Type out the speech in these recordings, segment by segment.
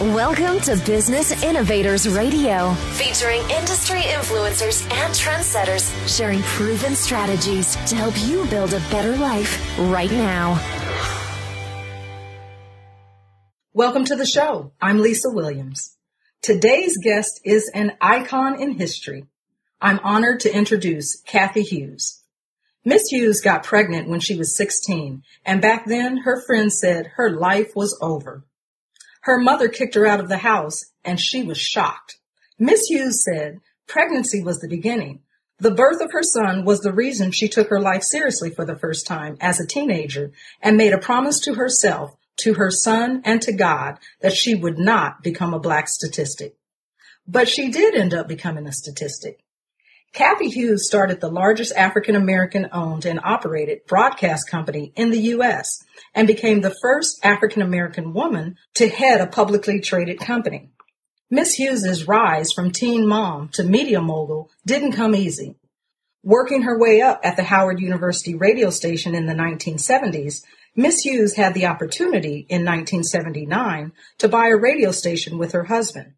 Welcome to Business Innovators Radio, featuring industry influencers and trendsetters sharing proven strategies to help you build a better life right now. Welcome to the show. I'm Lisa Williams. Today's guest is an icon in history. I'm honored to introduce Cathy Hughes. Miss Hughes got pregnant when she was 16, and back then her friends said her life was over. Her mother kicked her out of the house and she was shocked. Miss Hughes said pregnancy was the beginning. The birth of her son was the reason she took her life seriously for the first time as a teenager and made a promise to herself, to her son, and to God that she would not become a black statistic. But she did end up becoming a statistic. Cathy Hughes started the largest African American owned and operated broadcast company in the U.S. and became the first African American woman to head a publicly traded company. Miss Hughes's rise from teen mom to media mogul didn't come easy. Working her way up at the Howard University radio station in the 1970s, Miss Hughes had the opportunity in 1979 to buy a radio station with her husband.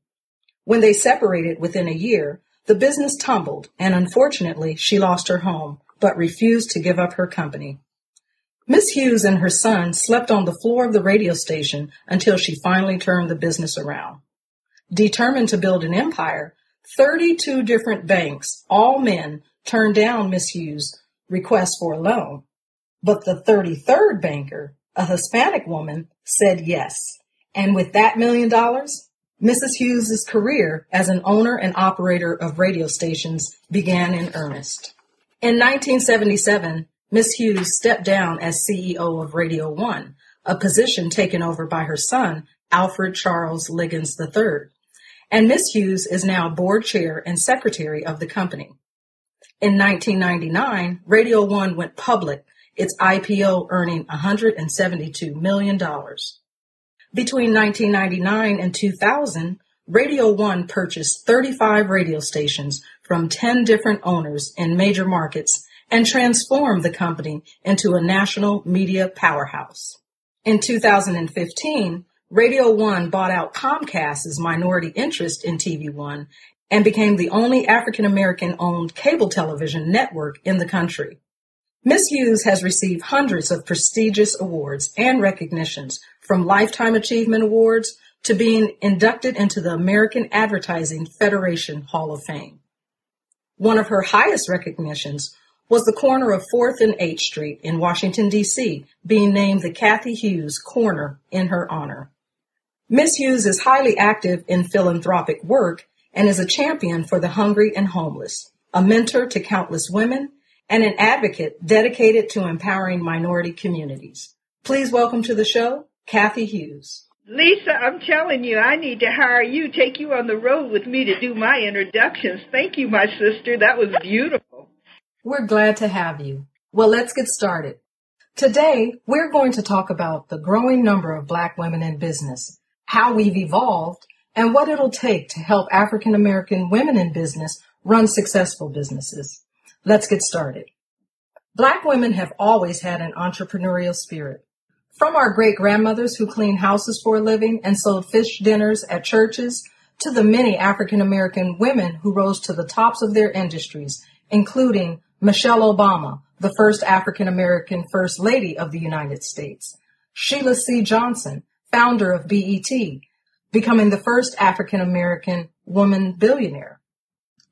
When they separated within a year, the business tumbled, and unfortunately, she lost her home, but refused to give up her company. Miss Hughes and her son slept on the floor of the radio station until she finally turned the business around. Determined to build an empire, 32 different banks, all men, turned down Miss Hughes' request for a loan. But the 33rd banker, a Hispanic woman, said yes. And with that million dollars, Mrs. Hughes's career as an owner and operator of radio stations began in earnest. In 1977, Miss Hughes stepped down as CEO of Radio One, a position taken over by her son, Alfred Charles Liggins III. And Miss Hughes is now board chair and secretary of the company. In 1999, Radio One went public, its IPO earning $172 million. Between 1999 and 2000, Radio One purchased 35 radio stations from 10 different owners in major markets and transformed the company into a national media powerhouse. In 2015, Radio One bought out Comcast's minority interest in TV One and became the only African American owned cable television network in the country. Miss Hughes has received hundreds of prestigious awards and recognitions from Lifetime Achievement Awards to being inducted into the American Advertising Federation Hall of Fame. One of her highest recognitions was the corner of 4th and 8th Street in Washington, D.C., being named the Cathy Hughes Corner in her honor. Miss Hughes is highly active in philanthropic work and is a champion for the hungry and homeless, a mentor to countless women, and an advocate dedicated to empowering minority communities. Please welcome to the show, Cathy Hughes. Lisa, I'm telling you, I need to hire you, take you on the road with me to do my introductions. Thank you, my sister. That was beautiful. We're glad to have you. Well, let's get started. Today, we're going to talk about the growing number of black women in business, how we've evolved, and what it'll take to help African American women in business run successful businesses. Let's get started. Black women have always had an entrepreneurial spirit. From our great grandmothers who cleaned houses for a living and sold fish dinners at churches, to the many African American women who rose to the tops of their industries, including Michelle Obama, the first African American First Lady of the United States, Sheila C. Johnson, founder of BET, becoming the first African American woman billionaire,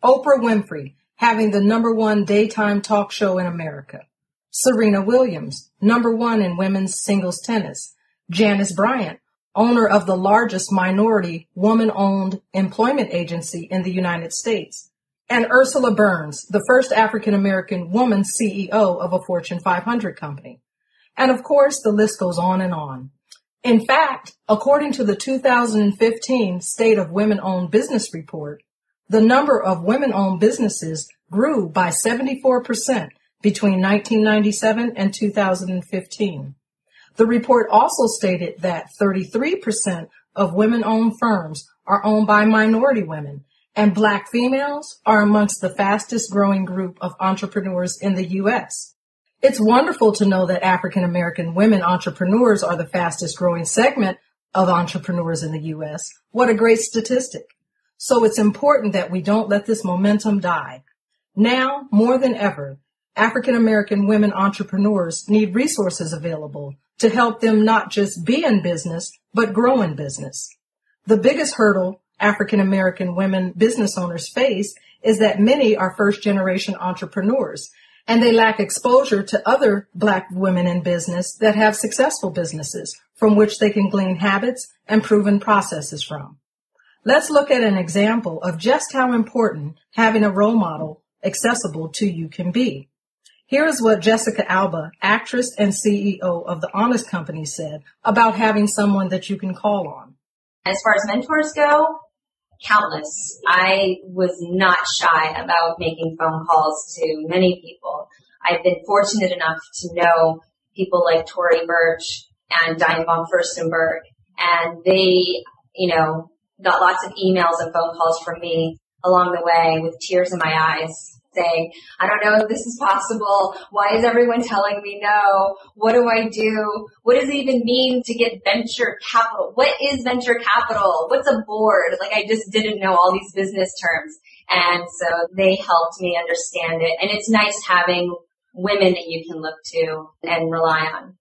Oprah Winfrey, having the number one daytime talk show in America, Serena Williams, number one in women's singles tennis. Janice Bryant, owner of the largest minority woman-owned employment agency in the United States. And Ursula Burns, the first African American woman CEO of a Fortune 500 company. And of course, the list goes on and on. In fact, according to the 2015 State of Women-Owned Business Report, the number of women-owned businesses grew by 74% between 1997 and 2015. The report also stated that 33% of women-owned firms are owned by minority women, and black females are amongst the fastest growing group of entrepreneurs in the U.S. It's wonderful to know that African American women entrepreneurs are the fastest growing segment of entrepreneurs in the U.S. What a great statistic. So it's important that we don't let this momentum die. Now, more than ever, African American women entrepreneurs need resources available to help them not just be in business, but grow in business. The biggest hurdle African American women business owners face is that many are first generation entrepreneurs and they lack exposure to other black women in business that have successful businesses from which they can glean habits and proven processes from. Let's look at an example of just how important having a role model accessible to you can be. Here is what Jessica Alba, actress and CEO of the Honest Company said about having someone that you can call on. As far as mentors go, countless. I was not shy about making phone calls to many people. I've been fortunate enough to know people like Tory Burch and Diane von Furstenberg, and they, you know, got lots of emails and phone calls from me along the way with tears in my eyes saying, I don't know if this is possible. Why is everyone telling me no? What do I do? What does it even mean to get venture capital? What is venture capital? What's a board? Like I just didn't know all these business terms. And so they helped me understand it. And it's nice having women that you can look to and rely on.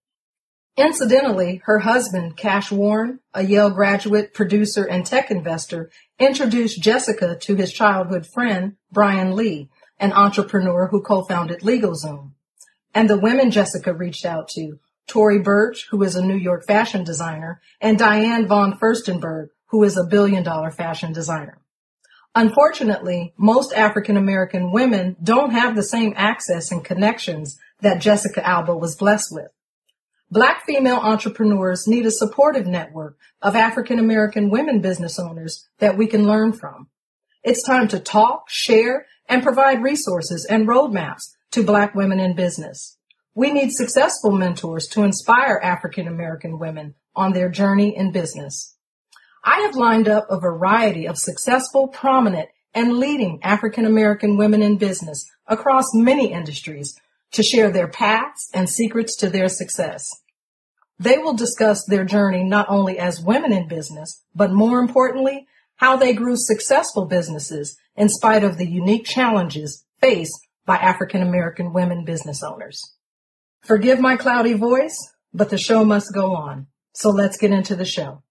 Incidentally, her husband, Cash Warren, a Yale graduate, producer, and tech investor, introduced Jessica to his childhood friend, Brian Lee, an entrepreneur who co-founded LegalZoom. And the women Jessica reached out to, Tory Burch, who is a New York fashion designer, and Diane von Furstenberg, who is a billion dollar fashion designer. Unfortunately, most African American women don't have the same access and connections that Jessica Alba was blessed with. Black female entrepreneurs need a supportive network of African American women business owners that we can learn from. It's time to talk, share, and provide resources and roadmaps to Black women in business. We need successful mentors to inspire African American women on their journey in business. I have lined up a variety of successful, prominent, and leading African American women in business across many industries to share their paths and secrets to their success. They will discuss their journey not only as women in business, but more importantly, how they grew successful businesses in spite of the unique challenges faced by African American women business owners. Forgive my cloudy voice, but the show must go on. So let's get into the show.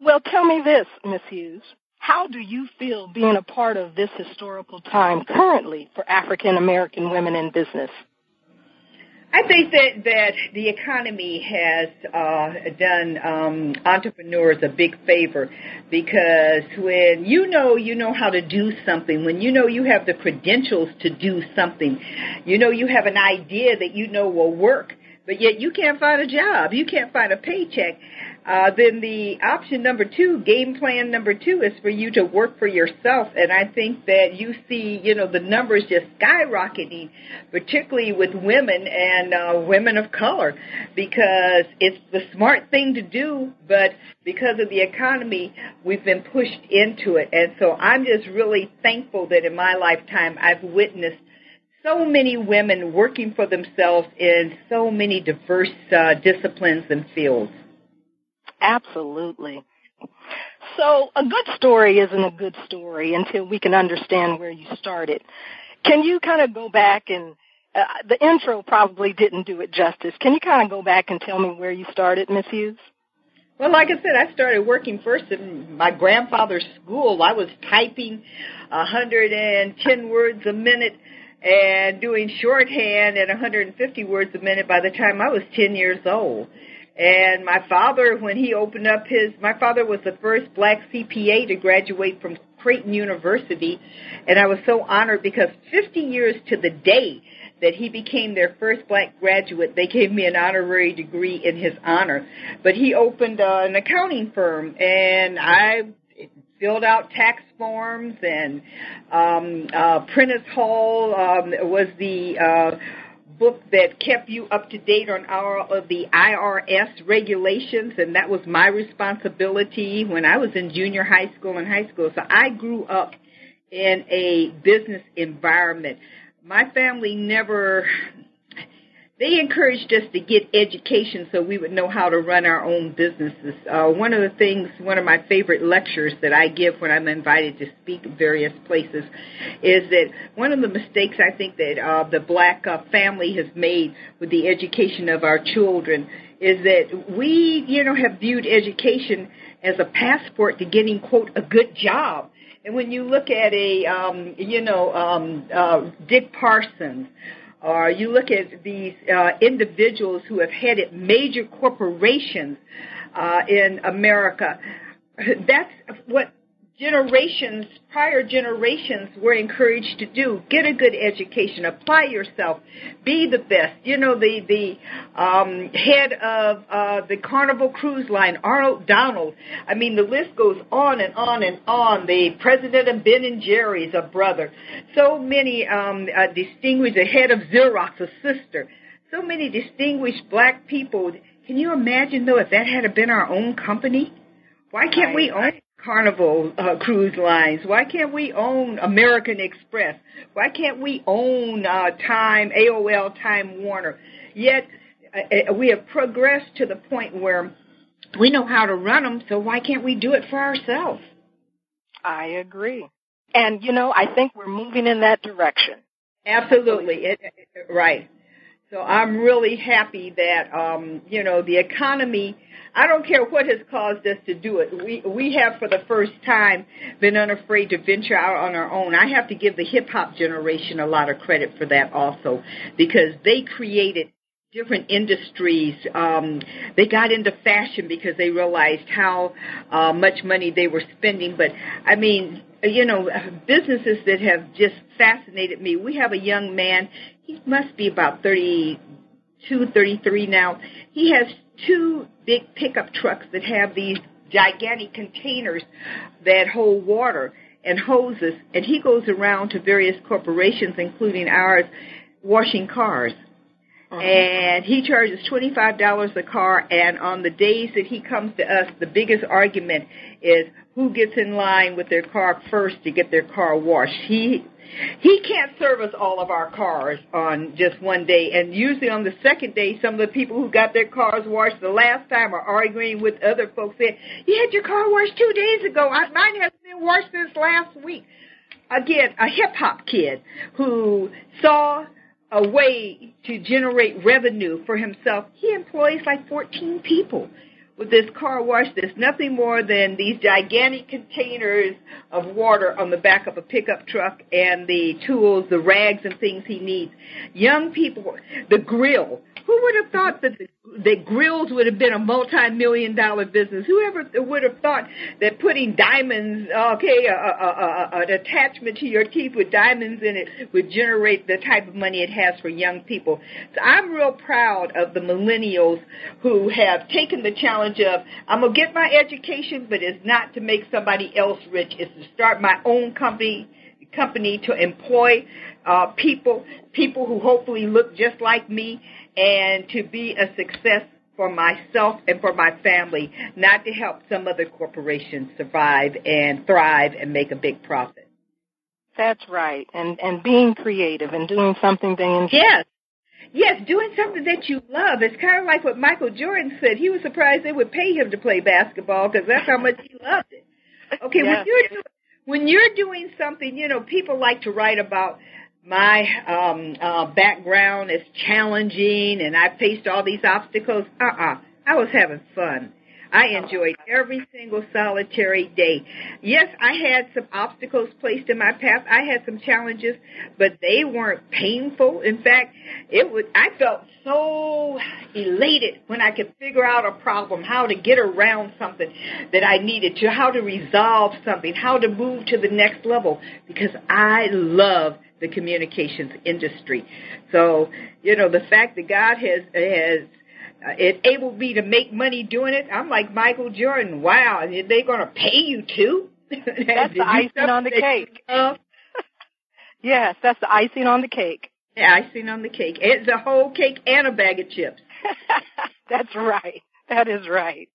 Well, tell me this, Miss Hughes. How do you feel being a part of this historical time currently for African American women in business? I think that that the economy has uh, done um, entrepreneurs a big favor because when you know you know how to do something, when you know you have the credentials to do something, you know you have an idea that you know will work, but yet you can't find a job, you can't find a paycheck. Uh, then the option number two, game plan number two, is for you to work for yourself. And I think that you see, you know, the numbers just skyrocketing, particularly with women and uh, women of color, because it's the smart thing to do, but because of the economy, we've been pushed into it. And so I'm just really thankful that in my lifetime I've witnessed so many women working for themselves in so many diverse uh, disciplines and fields. Absolutely. So a good story isn't a good story until we can understand where you started. Can you kind of go back and uh, the intro probably didn't do it justice. Can you kind of go back and tell me where you started, Miss Hughes? Well, like I said, I started working first in my grandfather's school. I was typing 110 words a minute and doing shorthand at 150 words a minute by the time I was 10 years old. And my father, when he opened up his, my father was the first black CPA to graduate from Creighton University. And I was so honored because 50 years to the day that he became their first black graduate, they gave me an honorary degree in his honor. But he opened uh, an accounting firm and I filled out tax forms and um uh Prentice Hall um was the uh book that kept you up to date on our of the IRS regulations, and that was my responsibility when I was in junior high school and high school. So I grew up in a business environment. My family never they encouraged us to get education so we would know how to run our own businesses. Uh, one of the things, one of my favorite lectures that I give when I'm invited to speak at various places is that one of the mistakes I think that uh, the black uh, family has made with the education of our children is that we, you know, have viewed education as a passport to getting, quote, a good job. And when you look at a, um, you know, um, uh, Dick Parsons, or you look at these uh, individuals who have headed major corporations uh, in America. That's what generations, prior generations were encouraged to do. Get a good education, apply yourself, be the best. You know, the, the, um, head of, uh, the Carnival Cruise Line, Arnold Donald. I mean, the list goes on and on and on. The president of Ben and Jerry's, a brother. So many, um, uh, distinguished, the head of Xerox, a sister. So many distinguished black people. Can you imagine though if that had been our own company? Why can't we own Carnival uh, Cruise Lines? Why can't we own American Express? Why can't we own uh, Time, AOL, Time Warner? Yet uh, uh, we have progressed to the point where we know how to run them, so why can't we do it for ourselves? I agree. And, you know, I think we're moving in that direction. Absolutely. It, it, right. So I'm really happy that, um, you know, the economy – I don't care what has caused us to do it. We we have for the first time been unafraid to venture out on our own. I have to give the hip hop generation a lot of credit for that also because they created different industries. Um, they got into fashion because they realized how uh, much money they were spending. But I mean, you know, businesses that have just fascinated me. We have a young man. He must be about thirty-two, thirty-three now. He has two big pickup trucks that have these gigantic containers that hold water and hoses, and he goes around to various corporations, including ours, washing cars. Uh-huh. And he charges $25 a car, and on the days that he comes to us, the biggest argument is who gets in line with their car first to get their car washed. He he can't service all of our cars on just one day. And usually on the second day, some of the people who got their cars washed the last time are arguing with other folks saying, you had your car washed two days ago. Mine hasn't been washed this last week. Again, a hip hop kid who saw a way to generate revenue for himself. He employs like 14 people with this car wash that's nothing more than these gigantic containers of water on the back of a pickup truck and the tools, the rags and things he needs. Young people, the grill. Who would have thought that the, that grills would have been a multi-million dollar business? Whoever would have thought that putting diamonds, okay, a, a, a, an attachment to your teeth with diamonds in it would generate the type of money it has for young people. So I'm real proud of the millennials who have taken the challenge of, I'm going to get my education, but it's not to make somebody else rich. It's to start my own company, company to employ uh, people, people who hopefully look just like me, and to be a success for myself and for my family, not to help some other corporation survive and thrive and make a big profit. That's right. And and being creative and doing something they enjoy. Yes. Yes, doing something that you love. It's kind of like what Michael Jordan said. He was surprised they would pay him to play basketball because that's how much he loved it. Okay, yes. when you're doing, when you're doing something, you know, people like to write about my um, uh, background is challenging and I faced all these obstacles. Uh-uh. I was having fun. I enjoyed every single solitary day. Yes, I had some obstacles placed in my path. I had some challenges, but they weren't painful. In fact, it was I felt so elated when I could figure out a problem, how to get around something that I needed to, how to resolve something, how to move to the next level because I love the communications industry. So, you know, the fact that God has has uh, enabled me to make money doing it, I'm like Michael Jordan. Wow, are they going to pay you too? That's the icing on the cake. yes, that's the icing on the cake. Yeah, icing on the cake. It's a whole cake and a bag of chips. that's right. That is right.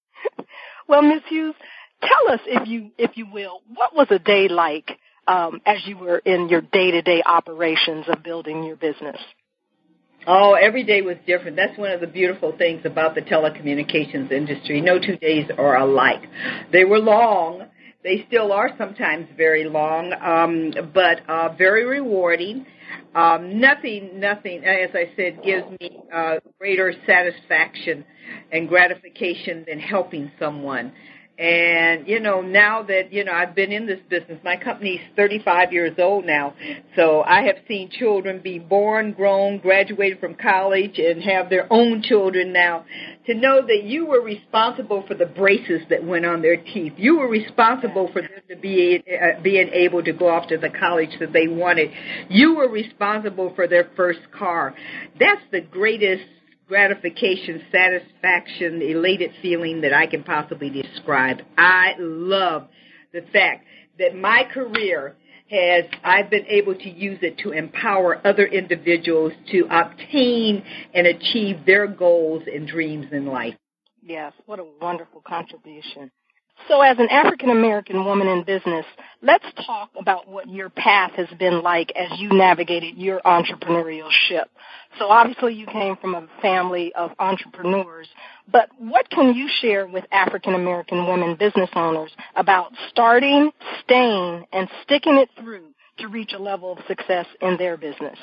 Well, Miss Hughes, tell us if you if you will, what was a day like um, as you were in your day-to-day operations of building your business? Oh, every day was different. That's one of the beautiful things about the telecommunications industry. No two days are alike. They were long. They still are sometimes very long, um, but uh, very rewarding. Um, nothing, nothing, as I said, gives me uh, greater satisfaction and gratification than helping someone. And, you know, now that, you know, I've been in this business, my company's 35 years old now. So I have seen children be born, grown, graduated from college, and have their own children now. To know that you were responsible for the braces that went on their teeth. You were responsible for them to be uh, being able to go off to the college that they wanted. You were responsible for their first car. That's the greatest gratification, satisfaction, elated feeling that I can possibly describe. I love the fact that my career has, I've been able to use it to empower other individuals to obtain and achieve their goals and dreams in life. Yes, what a wonderful contribution. So as an African American woman in business, let's talk about what your path has been like as you navigated your entrepreneurial ship. So obviously you came from a family of entrepreneurs, but what can you share with African American women business owners about starting, staying, and sticking it through to reach a level of success in their business?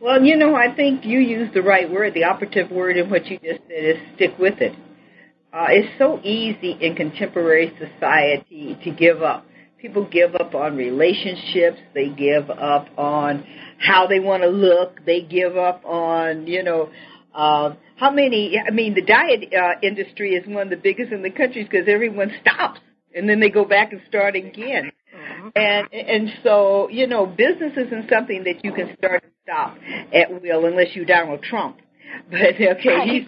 Well, you know, I think you used the right word. The operative word in what you just said is stick with it. Uh, it's so easy in contemporary society to give up. People give up on relationships. They give up on how they want to look. They give up on, you know, uh, how many, I mean, the diet uh, industry is one of the biggest in the country because everyone stops and then they go back and start again. Mm-hmm. And and so you know, business isn't something that you can start and stop at will unless you Donald Trump. But okay, he's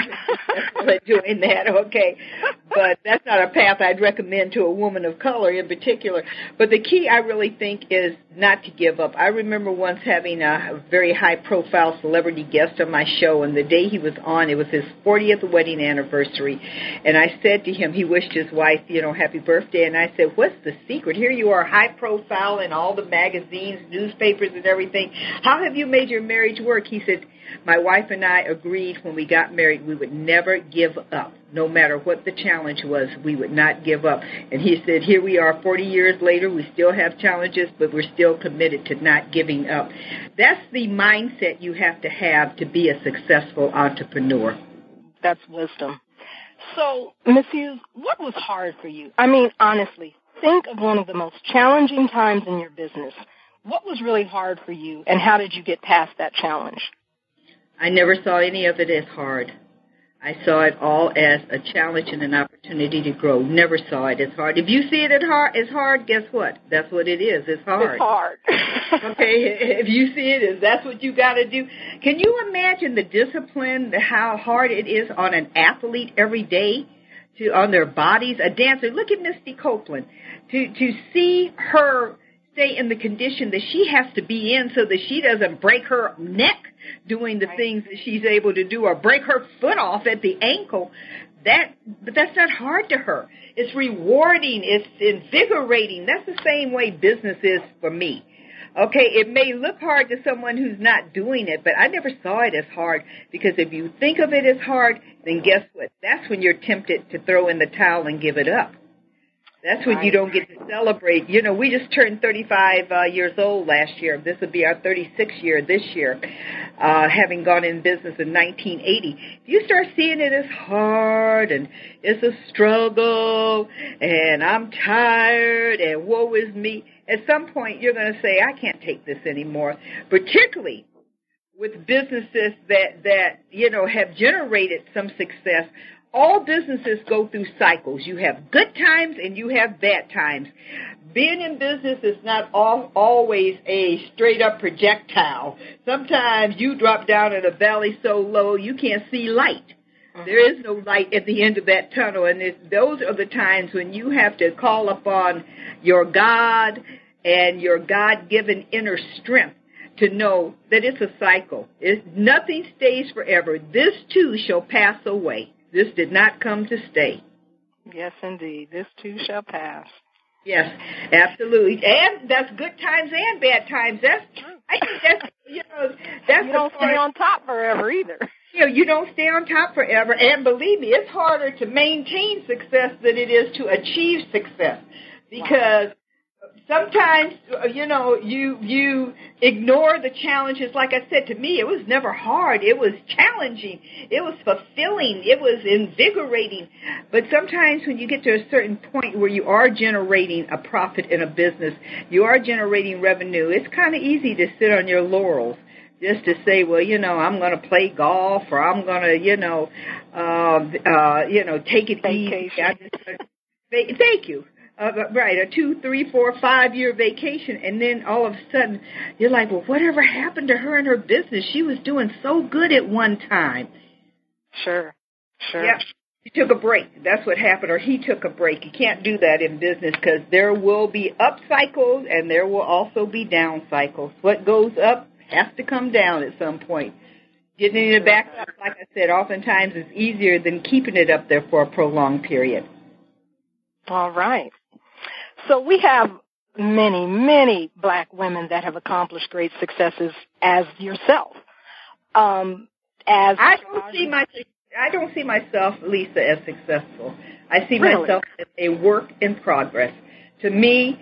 doing that. Okay, but that's not a path I'd recommend to a woman of color in particular. But the key, I really think, is not to give up. I remember once having a very high-profile celebrity guest on my show, and the day he was on, it was his 40th wedding anniversary, and I said to him, he wished his wife, you know, happy birthday, and I said, what's the secret? Here you are, high-profile in all the magazines, newspapers, and everything. How have you made your marriage work? He said, my wife and I agreed when we got married we would never give up. No matter what the challenge was, we would not give up. And he said, here we are 40 years later, we still have challenges, but we're still committed to not giving up. That's the mindset you have to have to be a successful entrepreneur. That's wisdom. So, Ms. Hughes, what was hard for you? I mean, honestly, think of one of the most challenging times in your business. What was really hard for you, and how did you get past that challenge? I never saw any of it as hard. I saw it all as a challenge and an opportunity to grow. Never saw it as hard. If you see it as hard, as hard, guess what? That's what it is. It's hard. It's hard. okay, if you see it as that's what you got to do. Can you imagine the discipline, how hard it is on an athlete every day to on their bodies? A dancer. Look at Misty Copeland. To to see her stay in the condition that she has to be in so that she doesn't break her neck doing the things that she's able to do or break her foot off at the ankle that but that's not hard to her. It's rewarding. It's invigorating. That's the same way business is for me. Okay it may look hard to someone who's not doing it but i never saw it as hard because if you think of it as hard then guess what? That's when you're tempted to throw in the towel and give it up that's when you don't get to celebrate. You know, we just turned 35 uh, years old last year. This would be our 36th year this year, uh, having gone in business in 1980. You start seeing it as hard and it's a struggle and I'm tired and woe is me. At some point, you're going to say, I can't take this anymore. Particularly with businesses that that you know have generated some success all businesses go through cycles. You have good times and you have bad times. Being in business is not all, always a straight up projectile. Sometimes you drop down in a valley so low you can't see light. Uh-huh. There is no light at the end of that tunnel, and those are the times when you have to call upon your God and your God given inner strength to know that it's a cycle. It's, nothing stays forever. This too shall pass away. This did not come to stay. Yes, indeed. This too shall pass. Yes, absolutely. And that's good times and bad times. That's true. I think that's you know that's you don't stay on top forever either. You know, you don't stay on top forever, and believe me, it's harder to maintain success than it is to achieve success because sometimes you know you you ignore the challenges. Like i said to me it was never hard. It was challenging. It was fulfilling. It was invigorating. But sometimes when you get to a certain point where you are generating a profit in a business you are generating revenue it's kind of easy to sit on your laurels just to say well you know i'm going to play golf or i'm going to you know uh uh you know take it Vacation. easy. Just, thank you uh, right, a two, three, four, five year vacation, and then all of a sudden you're like, well, whatever happened to her and her business? She was doing so good at one time. Sure, sure. Yeah, she took a break. That's what happened, or he took a break. You can't do that in business because there will be up cycles and there will also be down cycles. What goes up has to come down at some point. Getting it back up, like I said, oftentimes is easier than keeping it up there for a prolonged period. All right. So we have many, many black women that have accomplished great successes as yourself. Um, as I don't see my I don't see myself, Lisa, as successful. I see Really? myself as a work in progress. To me,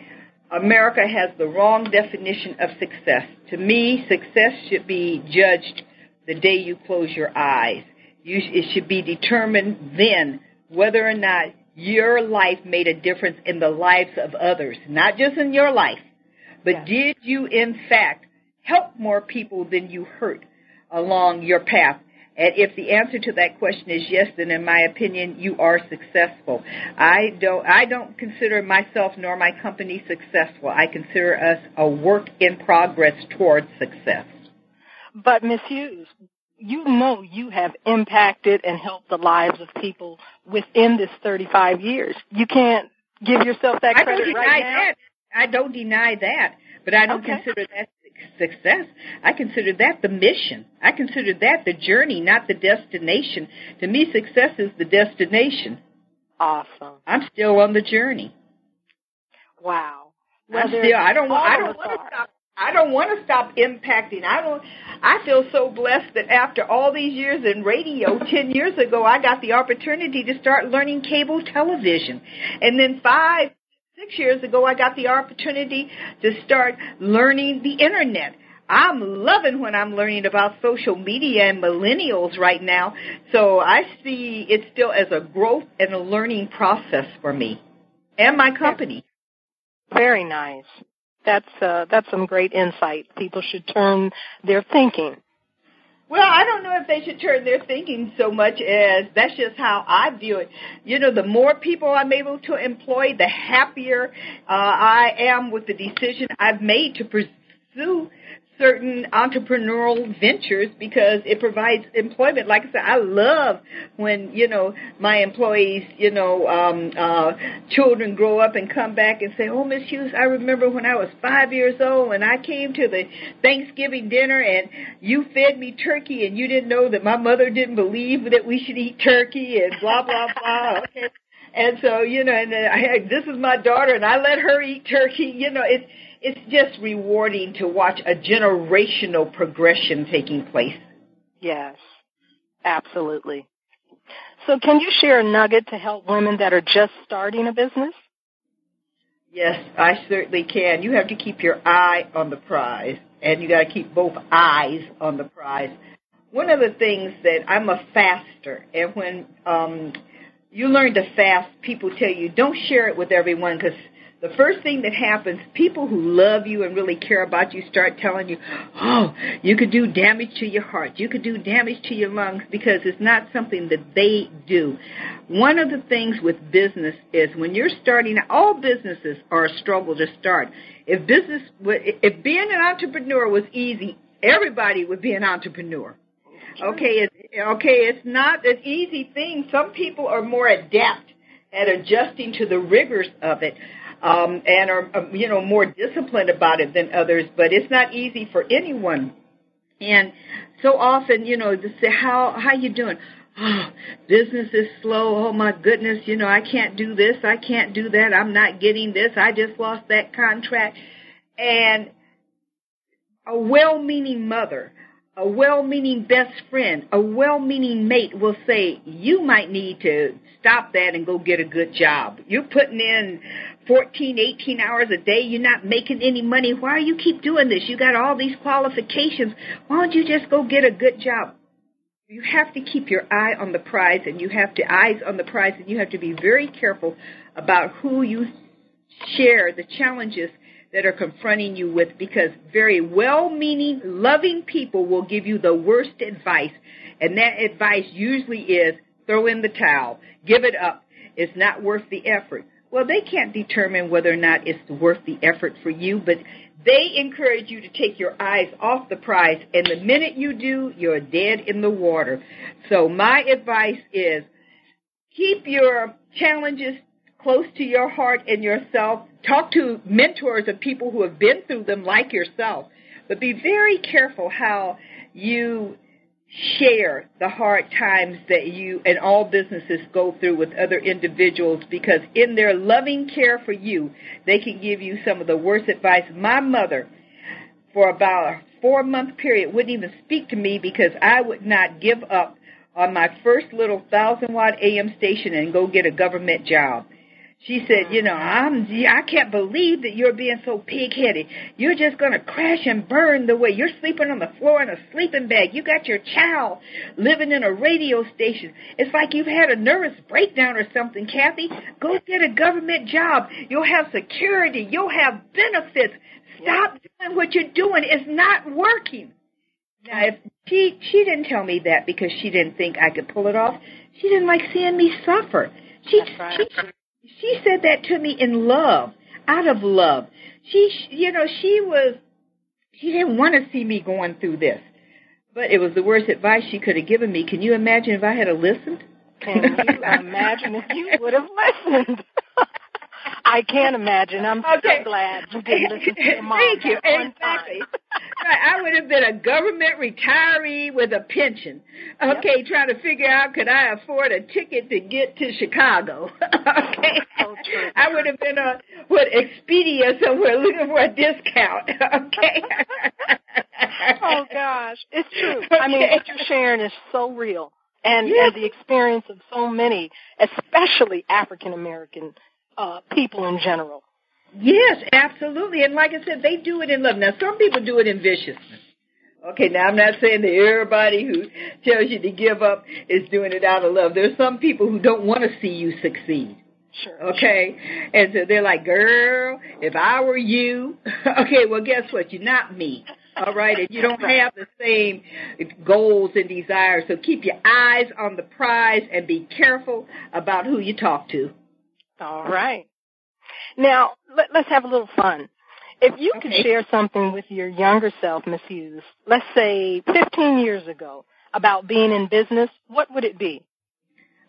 America has the wrong definition of success. To me, success should be judged the day you close your eyes. You, it should be determined then whether or not your life made a difference in the lives of others, not just in your life, but Yes. did you in fact help more people than you hurt along your path? And if the answer to that question is yes, then in my opinion, you are successful. I don't, I don't consider myself nor my company successful. I consider us a work in progress towards success. But Miss Hughes, you know you have impacted and helped the lives of people within this 35 years. You can't give yourself that I don't credit deny right now. that. I don't deny that, but I don't Okay. consider that success. I consider that the mission. I consider that the journey, not the destination. To me, success is the destination. Awesome. I'm still on the journey. Wow. I'm still. I don't. I don't want to stop. I don't want to stop impacting. I don't. I feel so blessed that after all these years in radio, ten years ago, I got the opportunity to start learning cable television, and then five, six years ago, I got the opportunity to start learning the internet. I'm loving when I'm learning about social media and millennials right now. So I see it still as a growth and a learning process for me and my company. Very nice. That's uh, that's some great insight. People should turn their thinking. Well, I don't know if they should turn their thinking so much as that's just how I view it. You know, the more people I'm able to employ, the happier uh, I am with the decision I've made to pursue certain entrepreneurial ventures because it provides employment. Like I said, I love when, you know, my employees, you know, um, uh, children grow up and come back and say, oh, Miss Hughes, I remember when I was five years old and I came to the Thanksgiving dinner and you fed me turkey and you didn't know that my mother didn't believe that we should eat turkey and blah, blah, blah. Okay. And so, you know, and I, this is my daughter and I let her eat turkey. You know, it's, it's just rewarding to watch a generational progression taking place. Yes, absolutely. So, can you share a nugget to help women that are just starting a business? Yes, I certainly can. You have to keep your eye on the prize, and you got to keep both eyes on the prize. One of the things that I'm a faster, and when um, you learn to fast, people tell you don't share it with everyone because the first thing that happens, people who love you and really care about you start telling you, oh, you could do damage to your heart. You could do damage to your lungs because it's not something that they do. One of the things with business is when you're starting, all businesses are a struggle to start. If business, if being an entrepreneur was easy, everybody would be an entrepreneur. Okay, it's, okay, it's not an easy thing. Some people are more adept at adjusting to the rigors of it um, and are um, you know more disciplined about it than others. But it's not easy for anyone. And so often, you know, to say how how you doing? Oh, business is slow. Oh my goodness, you know, I can't do this. I can't do that. I'm not getting this. I just lost that contract. And a well-meaning mother, a well-meaning best friend, a well-meaning mate will say, you might need to stop that and go get a good job. You're putting in 14, 18 hours a day. You're not making any money. Why do you keep doing this? You got all these qualifications. Why don't you just go get a good job? You have to keep your eye on the prize and you have to eyes on the prize and you have to be very careful about who you share the challenges that are confronting you with because very well-meaning, loving people will give you the worst advice. And that advice usually is throw in the towel, give it up. It's not worth the effort. Well, they can't determine whether or not it's worth the effort for you, but they encourage you to take your eyes off the prize. And the minute you do, you're dead in the water. So my advice is keep your challenges close to your heart and yourself. Talk to mentors of people who have been through them like yourself. But be very careful how you share the hard times that you and all businesses go through with other individuals because in their loving care for you, they can give you some of the worst advice. My mother, for about a four month period, wouldn't even speak to me because I would not give up on my first little thousand watt AM station and go get a government job. She said, you know, uh-huh. I'm, I can't believe that you're being so pig-headed. You're just going to crash and burn the way you're sleeping on the floor in a sleeping bag. You got your child living in a radio station. It's like you've had a nervous breakdown or something, Cathy. Go get a government job. You'll have security. You'll have benefits. Stop doing what you're doing. It's not working. Now, if she she didn't tell me that because she didn't think I could pull it off. She didn't like seeing me suffer. She, right. she she said that to me in love, out of love. She, you know, she was, she didn't want to see me going through this. But it was the worst advice she could have given me. Can you imagine if I had listened? Can you imagine if you would have listened? I can't imagine. I'm okay. so glad you didn't listen to your mom. Thank you. Exactly. right. I would have been a government retiree with a pension. Okay, trying to figure out could I afford a ticket to get to Chicago. okay. So. I would have been a what Expedia somewhere looking for a discount. Okay. oh gosh, it's true. I mean, Okay. what you're sharing is so real, and Yes. and the experience of so many, especially African American uh, people in general. Yes, absolutely. And like I said, they do it in love. Now, some people do it in viciousness. Okay, now I'm not saying that everybody who tells you to give up is doing it out of love. There's some people who don't want to see you succeed. Sure. Okay? And so they're like, girl, if I were you, okay, well, guess what? You're not me. All right? And you don't have the same goals and desires. So keep your eyes on the prize and be careful about who you talk to. All right. Now let, let's have a little fun. If you could share something with your younger self, Miss Hughes, let's say 15 years ago, about being in business, what would it be?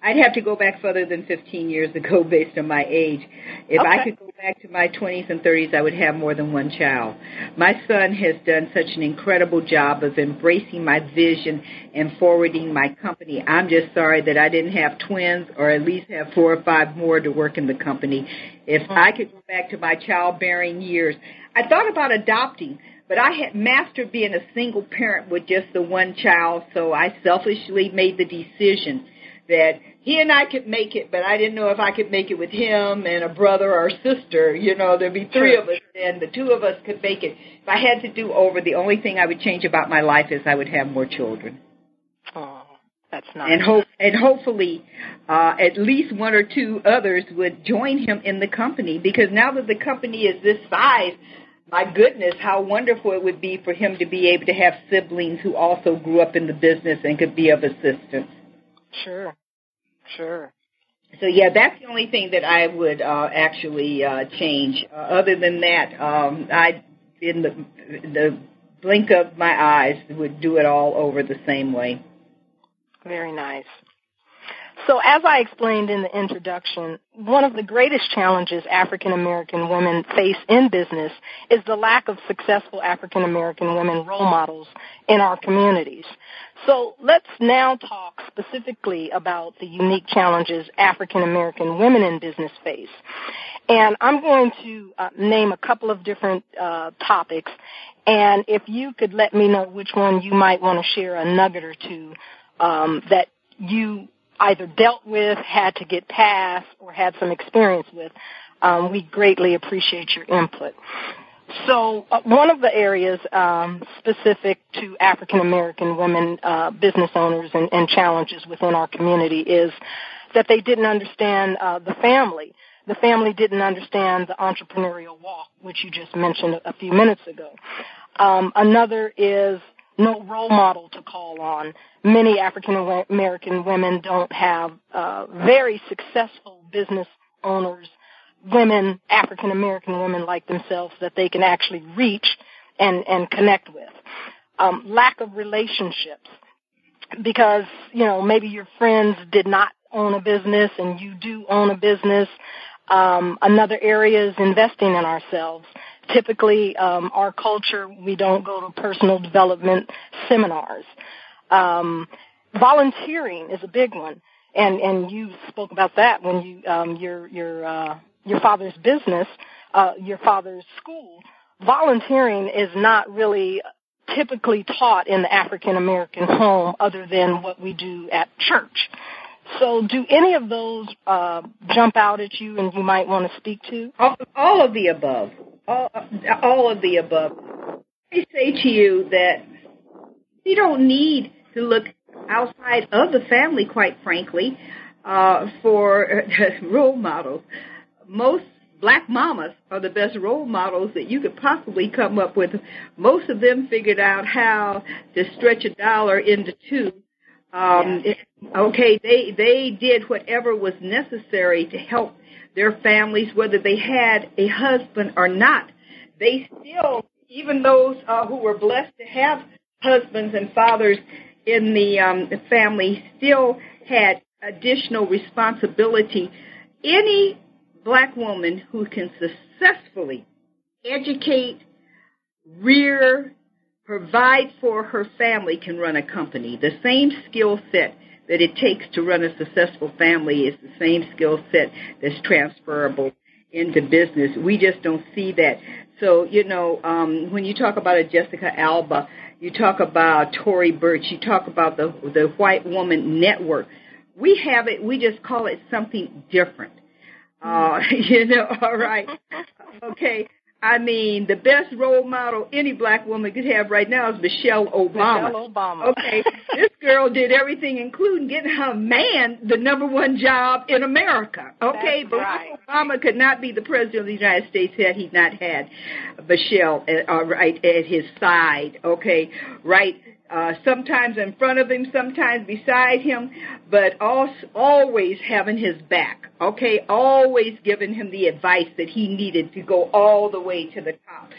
I'd have to go back further than 15 years ago based on my age. If I could go back to my 20s and 30s, I would have more than one child. My son has done such an incredible job of embracing my vision and forwarding my company. I'm just sorry that I didn't have twins or at least have four or five more to work in the company. If I could go back to my childbearing years, I thought about adopting, but I had mastered being a single parent with just the one child, so I selfishly made the decision that he and I could make it, but I didn't know if I could make it with him and a brother or a sister. You know, there'd be three of us, and the two of us could make it. If I had to do over, the only thing I would change about my life is I would have more children, Oh, that's nice. and hope and hopefully, uh, at least one or two others would join him in the company. Because now that the company is this size, my goodness, how wonderful it would be for him to be able to have siblings who also grew up in the business and could be of assistance. Sure. Sure. So yeah, that's the only thing that I would uh, actually uh, change. Uh, other than that, um, I in the the blink of my eyes would do it all over the same way. Very nice. So as I explained in the introduction, one of the greatest challenges African American women face in business is the lack of successful African American women role models in our communities. So let's now talk specifically about the unique challenges African American women in business face. And I'm going to uh, name a couple of different uh, topics. And if you could let me know which one you might want to share a nugget or two um, that you either dealt with, had to get past, or had some experience with, um, we greatly appreciate your input. So uh, one of the areas um, specific to African American women uh, business owners and, and, challenges within our community is that they didn't understand uh, the family. The family didn't understand the entrepreneurial walk, which you just mentioned a few minutes ago. Um, another is no role model to call on. Many African American women don't have uh, very successful business owners, women, African American women like themselves that they can actually reach and, and connect with. Um, lack of relationships because, you know, maybe your friends did not own a business and you do own a business. Um, another area is investing in ourselves typically um, our culture we don't go to personal development seminars um, volunteering is a big one and and you spoke about that when you um, your your uh, your father's business uh, your father's school volunteering is not really typically taught in the African American home other than what we do at church. So, do any of those uh, jump out at you, and you might want to speak to? All, all of the above all, all of the above. I say to you that you don't need to look outside of the family, quite frankly, uh, for role models. Most black mamas are the best role models that you could possibly come up with. Most of them figured out how to stretch a dollar into two. Um, yeah. Okay, they they did whatever was necessary to help their families, whether they had a husband or not. They still, even those uh, who were blessed to have husbands and fathers in the, um, the family, still had additional responsibility. Any black woman who can successfully educate, rear, provide for her family can run a company. The same skill set that it takes to run a successful family is the same skill set that's transferable into business. We just don't see that. So, you know, um, when you talk about a Jessica Alba, you talk about Tory Burch, you talk about the the white woman network. We have it. We just call it something different. Uh, you know, all right. Okay. I mean, the best role model any black woman could have right now is Michelle Obama. Michelle Obama. Okay, this girl did everything, including getting her man the number one job in America. Okay, That's right. Obama could not be the president of the United States had he not had Michelle uh, right at his side. Okay, right uh, sometimes in front of him, sometimes beside him, but also, always having his back. Okay, always giving him the advice that he needed to go all the way to the top.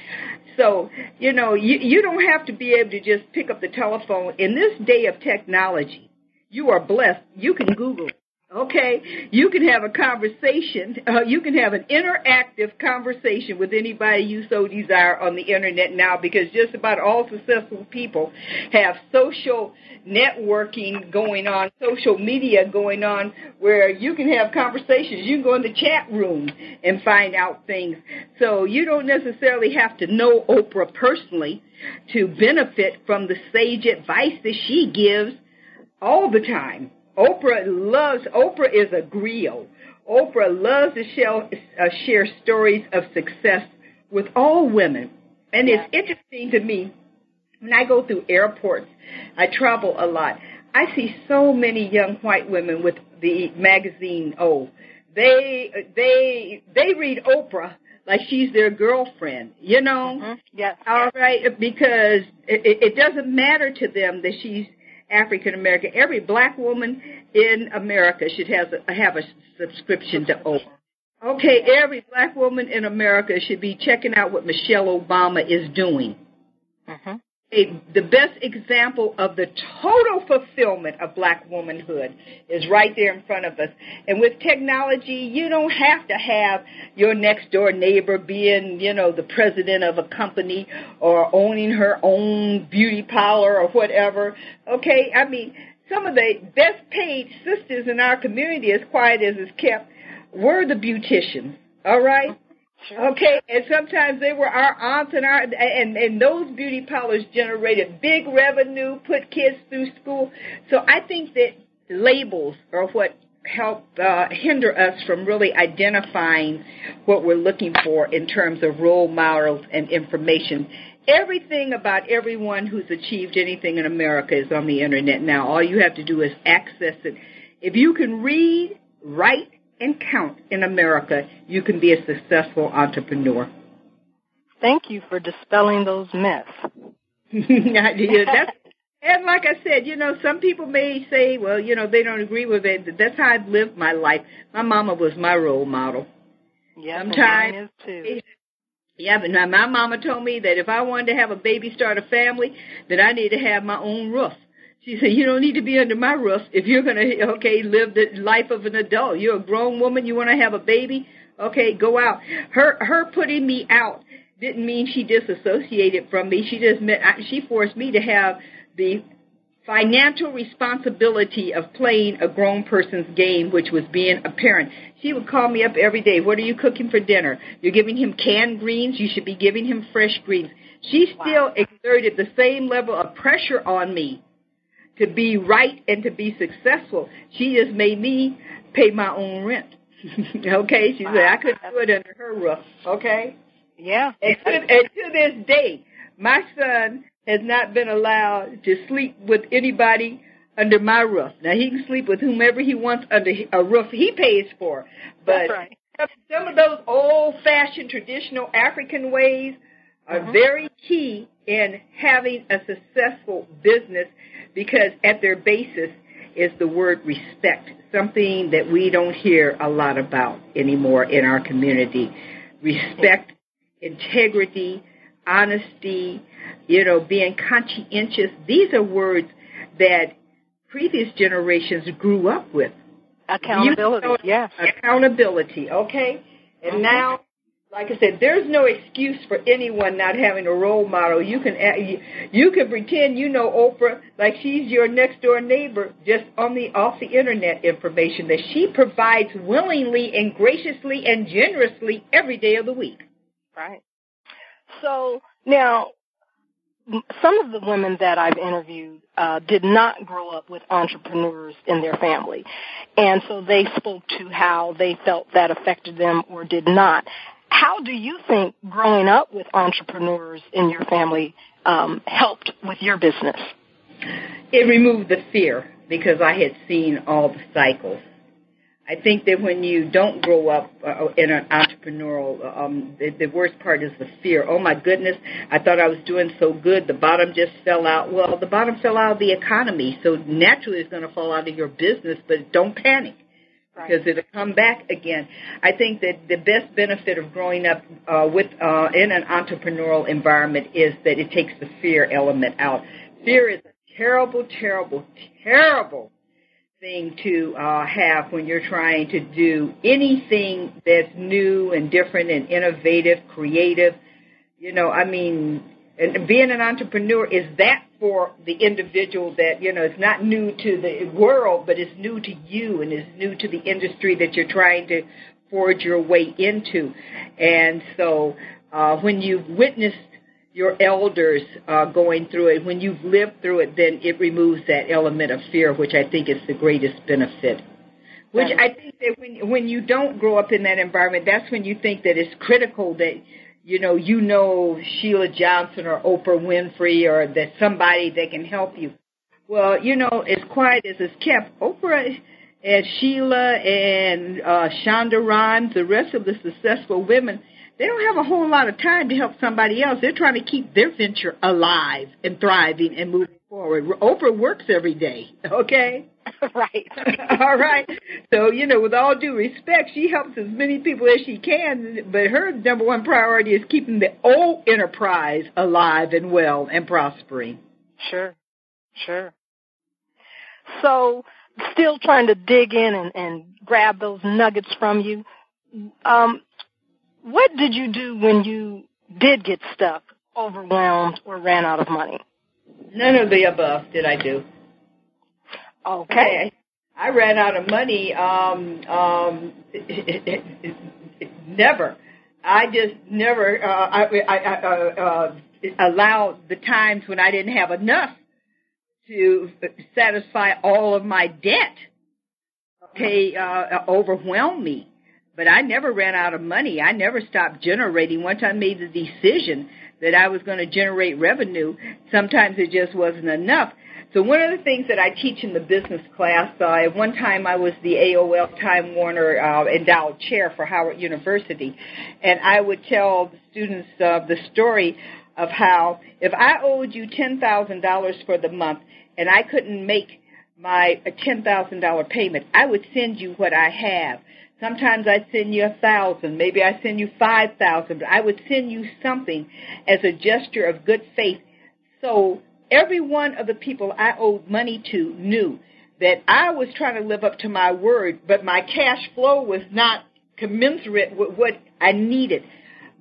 So, you know, you, you don't have to be able to just pick up the telephone. In this day of technology, you are blessed. You can Google Okay, you can have a conversation. Uh, you can have an interactive conversation with anybody you so desire on the internet now, because just about all successful people have social networking going on, social media going on, where you can have conversations. You can go in the chat room and find out things. So you don't necessarily have to know Oprah personally to benefit from the sage advice that she gives all the time. Oprah loves, Oprah is a griot. Oprah loves to share, uh, share stories of success with all women. And it's interesting to me when I go through airports, I travel a lot. I see so many young white women with the magazine O. They they they read Oprah like she's their girlfriend, you know? Mm-hmm. Yes. All right, because it, it doesn't matter to them that she's African American. Every black woman in America should have a, have a subscription to Oprah. Okay, every black woman in America should be checking out what Michelle Obama is doing. Mm-hmm. The best example of the total fulfillment of black womanhood is right there in front of us. And with technology, you don't have to have your next door neighbor being, you know, the president of a company or owning her own beauty parlor or whatever. Okay, I mean, some of the best paid sisters in our community, as quiet as it's kept, were the beauticians. All right? Okay, and sometimes they were our aunts and our and and those beauty parlors generated big revenue, put kids through school. So I think that labels are what help uh, hinder us from really identifying what we're looking for in terms of role models and information. Everything about everyone who's achieved anything in America is on the internet now. All you have to do is access it. If you can read, write, and count in America, you can be a successful entrepreneur. Thank you for dispelling those myths. and like I said, you know, some people may say, well, you know, they don't agree with it. That's how I've lived my life. My mama was my role model. Yeah, sometimes. Too. Yeah, but now my mama told me that if I wanted to have a baby, start a family, that I need to have my own roof. She said, you don't need to be under my roof if you're going to, okay, live the life of an adult. You're a grown woman. You want to have a baby? Okay, go out. Her, her putting me out didn't mean she disassociated from me. She just meant, she forced me to have the financial responsibility of playing a grown person's game, which was being a parent. She would call me up every day. What are you cooking for dinner? You're giving him canned greens. You should be giving him fresh greens. She still wow. exerted the same level of pressure on me to be right and to be successful. She just made me pay my own rent. okay, she wow. said I couldn't do it under her roof. Okay. Yeah. And to, and to this day, my son has not been allowed to sleep with anybody under my roof. Now he can sleep with whomever he wants under a roof he pays for. But right. some of those old-fashioned traditional African ways are mm-hmm. very key in having a successful business because at their basis is the word respect, something that we don't hear a lot about anymore in our community. Respect, integrity, honesty, you know, being conscientious. These are words that previous generations grew up with. Accountability, you know, yes. Accountability, okay? And mm-hmm. now like I said, there's no excuse for anyone not having a role model. You can you can pretend you know Oprah like she's your next door neighbor just on the off the internet information that she provides willingly and graciously and generously every day of the week. Right. So now, some of the women that I've interviewed uh, did not grow up with entrepreneurs in their family, and so they spoke to how they felt that affected them or did not. How do you think growing up with entrepreneurs in your family um, helped with your business? It removed the fear because I had seen all the cycles. I think that when you don't grow up uh, in an entrepreneurial, um, the, the worst part is the fear. Oh my goodness, I thought I was doing so good. The bottom just fell out. Well, the bottom fell out of the economy, so naturally it's going to fall out of your business. But don't panic because it'll come back again. I think that the best benefit of growing up uh, with uh, in an entrepreneurial environment is that it takes the fear element out. Fear is a terrible, terrible, terrible thing to uh, have when you're trying to do anything that's new and different and innovative, creative. You know, I mean, and being an entrepreneur is that for the individual that you know it's not new to the world but it's new to you and is new to the industry that you're trying to forge your way into. And so uh, when you've witnessed your elders uh, going through it when you've lived through it then it removes that element of fear which i think is the greatest benefit. Which i think that when when you don't grow up in that environment that's when you think that it's critical that you know, you know Sheila Johnson or Oprah Winfrey or that somebody that can help you. Well, you know, as quiet as it's kept, Oprah and Sheila and uh, Shonda Rhimes, the rest of the successful women, they don't have a whole lot of time to help somebody else. They're trying to keep their venture alive and thriving and moving forward. Oprah works every day, okay? right. all right. So, you know, with all due respect, she helps as many people as she can, but her number one priority is keeping the old enterprise alive and well and prospering. Sure. Sure. So, still trying to dig in and, and grab those nuggets from you. Um, what did you do when you did get stuck, overwhelmed, or ran out of money? None of the above did I do. Okay. I, ran out of money. Um, um, never. I just never. Uh, I, I, I uh, uh, allowed the times when I didn't have enough to satisfy all of my debt. Okay, uh, overwhelm me. But I never ran out of money. I never stopped generating. Once I made the decision that I was going to generate revenue, sometimes it just wasn't enough. So one of the things that I teach in the business class, uh, at one time I was the AOL Time Warner uh, endowed chair for Howard University, and I would tell the students uh, the story of how if I owed you ten thousand dollars for the month and I couldn't make my ten thousand dollar payment, I would send you what I have. Sometimes I'd send you a thousand, maybe I send you five thousand, but I would send you something as a gesture of good faith. So every one of the people I owed money to knew that I was trying to live up to my word, but my cash flow was not commensurate with what I needed.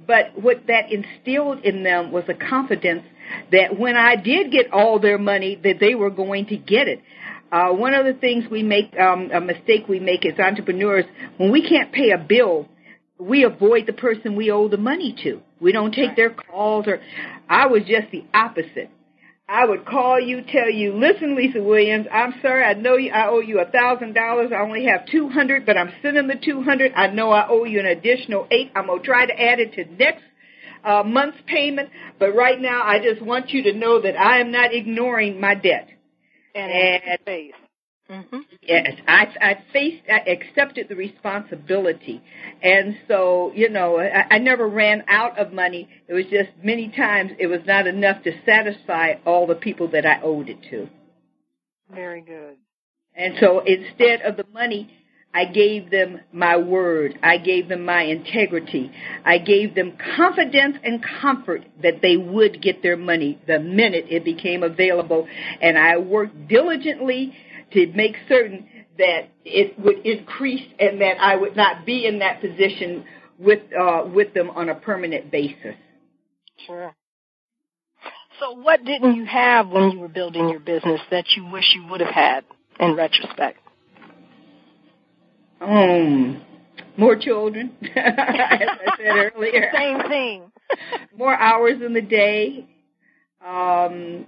But what that instilled in them was a confidence that when I did get all their money, that they were going to get it. Uh, one of the things we make, um, a mistake we make as entrepreneurs, when we can't pay a bill, we avoid the person we owe the money to. We don't take their calls or, I was just the opposite. I would call you, tell you, listen, Lisa Williams, I'm sorry, I know you, I owe you a thousand dollars. I only have two hundred, but I'm sending the two hundred. I know I owe you an additional eight. I'm gonna try to add it to next uh, month's payment, but right now I just want you to know that I am not ignoring my debt. And, and. Mm-hmm. Yes, I, I faced, I accepted the responsibility, and so you know, I, I never ran out of money. It was just many times it was not enough to satisfy all the people that I owed it to. Very good. And so instead of the money, I gave them my word. I gave them my integrity. I gave them confidence and comfort that they would get their money the minute it became available. And I worked diligently to make certain that it would increase and that I would not be in that position with uh, with them on a permanent basis. Sure. So, what didn't you have when you were building your business that you wish you would have had in retrospect? Um, more children, as I said earlier. Same thing. more hours in the day. Um,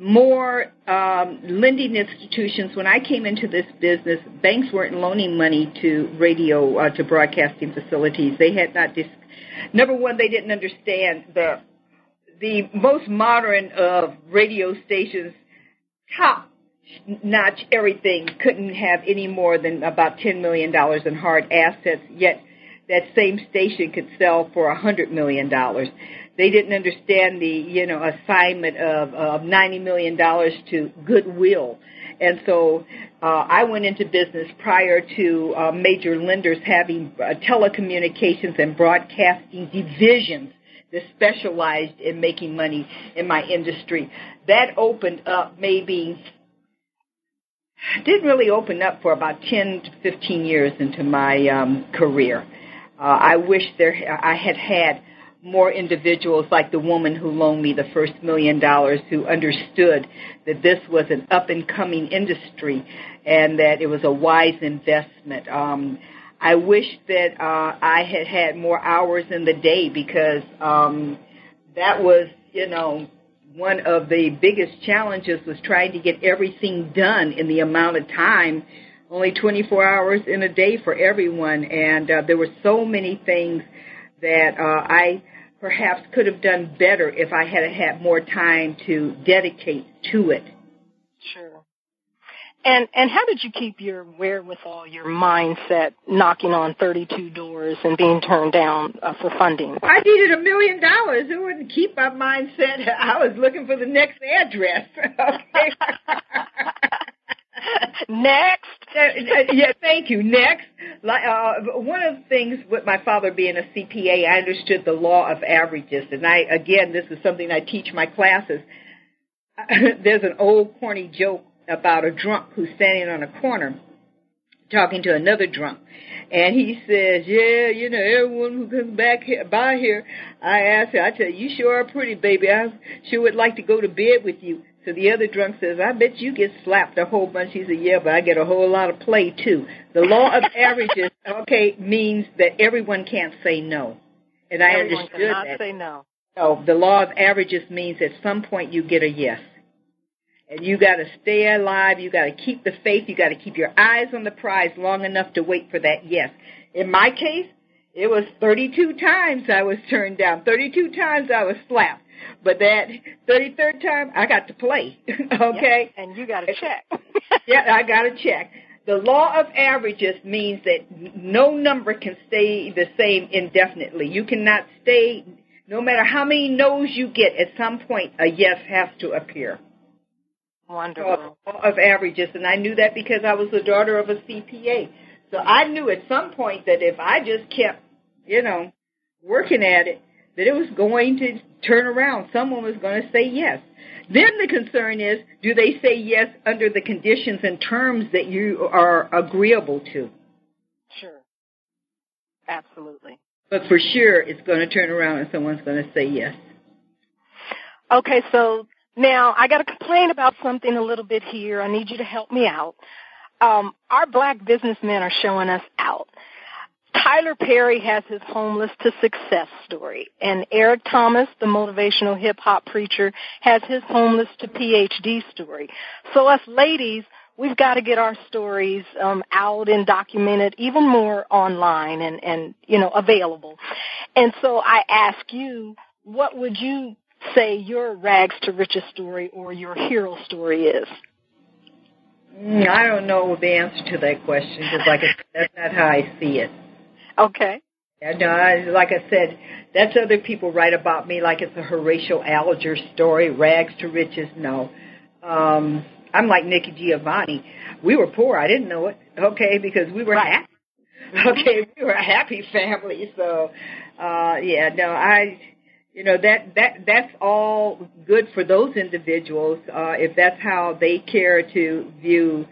more um, lending institutions. When I came into this business, banks weren't loaning money to radio uh, to broadcasting facilities. They had not. Dis- Number one, they didn't understand the the most modern of radio stations. Top notch everything couldn't have any more than about ten million dollars in hard assets. Yet that same station could sell for a hundred million dollars they didn't understand the you know assignment of of ninety million dollars to goodwill and so uh, I went into business prior to uh, major lenders having uh, telecommunications and broadcasting divisions that specialized in making money in my industry. That opened up maybe didn't really open up for about 10 to 15 years into my um, career. Uh, I wish there I had had more individuals like the woman who loaned me the first million dollars who understood that this was an up and coming industry and that it was a wise investment. Um, I wish that uh, I had had more hours in the day because um, that was, you know, one of the biggest challenges was trying to get everything done in the amount of time only 24 hours in a day for everyone and uh, there were so many things that uh, I perhaps could have done better if I had had more time to dedicate to it. Sure. And and how did you keep your wherewithal, your mindset, knocking on 32 doors and being turned down uh, for funding? I needed a million dollars. It wouldn't keep my mindset. I was looking for the next address. Okay. Next. Uh, yeah, thank you. Next, uh, one of the things with my father being a CPA, I understood the law of averages, and I again, this is something I teach my classes. There's an old corny joke about a drunk who's standing on a corner talking to another drunk. And he says, yeah, you know, everyone who comes back here, by here, I ask her, I tell you, you sure are pretty, baby. I sure would like to go to bed with you. So the other drunk says, I bet you get slapped a whole bunch. He said, yeah, but I get a whole lot of play too. The law of averages, okay, means that everyone can't say no. And I Everyone understood cannot that. say no. No, the law of averages means at some point you get a yes. And you got to stay alive. You got to keep the faith. You got to keep your eyes on the prize long enough to wait for that yes. In my case, it was 32 times I was turned down. 32 times I was slapped. But that 33rd time, I got to play. okay? Yeah, and you got to check. yeah, I got to check. The law of averages means that no number can stay the same indefinitely. You cannot stay, no matter how many no's you get, at some point a yes has to appear. Wonderful. Law of averages, and I knew that because I was the daughter of a CPA. So I knew at some point that if I just kept, you know, working at it, that it was going to turn around. Someone was going to say yes. Then the concern is, do they say yes under the conditions and terms that you are agreeable to? Sure. Absolutely. But for sure, it's going to turn around and someone's going to say yes. Okay, so now I got to complain about something a little bit here. I need you to help me out. Um, our black businessmen are showing us out. Tyler Perry has his homeless to success story, and Eric Thomas, the motivational hip hop preacher, has his homeless to PhD story. So us ladies, we've got to get our stories um, out and documented even more online and and you know available. And so I ask you, what would you say your rags to riches story or your hero story is? Mm, I don't know the answer to that question because, like, that's not how I see it. Okay. Yeah, no, I, like I said, that's other people write about me like it's a Horatio Alger story, rags to riches. No, um, I'm like Nikki Giovanni. We were poor. I didn't know it. Okay, because we were Right. happy. Okay, we were a happy family. So, uh, yeah, no, I, you know, that that that's all good for those individuals uh, if that's how they care to view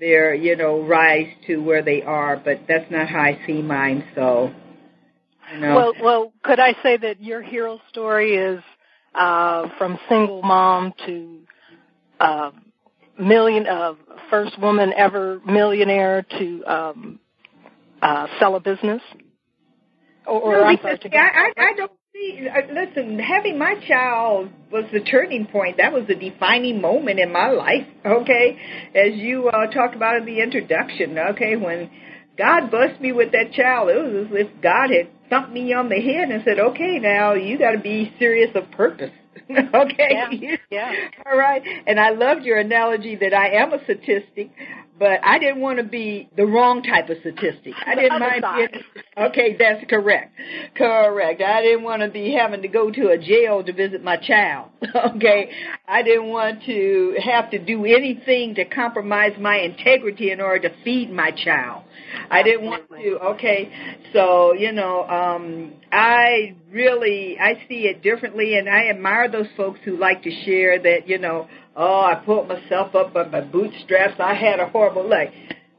their, you know, rise to where they are. But that's not how I see mine. So, you know. Well, well, could I say that your hero story is uh, from single mom to uh, million, uh, first woman ever millionaire to um, uh, sell a business? Or, or No, because, sorry, I, I, I don't listen, having my child was the turning point. That was the defining moment in my life. Okay, as you uh, talked about in the introduction. Okay, when God blessed me with that child, it was as if God had thumped me on the head and said, "Okay, now you got to be serious of purpose." okay. Yeah, yeah. All right. And I loved your analogy that I am a statistic, but I didn't want to be the wrong type of statistic. I didn't mind being Okay, that's correct. Correct. I didn't want to be having to go to a jail to visit my child. Okay. I didn't want to have to do anything to compromise my integrity in order to feed my child. I didn't want to. Okay. So, you know, um I really I see it differently and I admire those folks who like to share that, you know, oh, I pulled myself up by my bootstraps. I had a horrible life.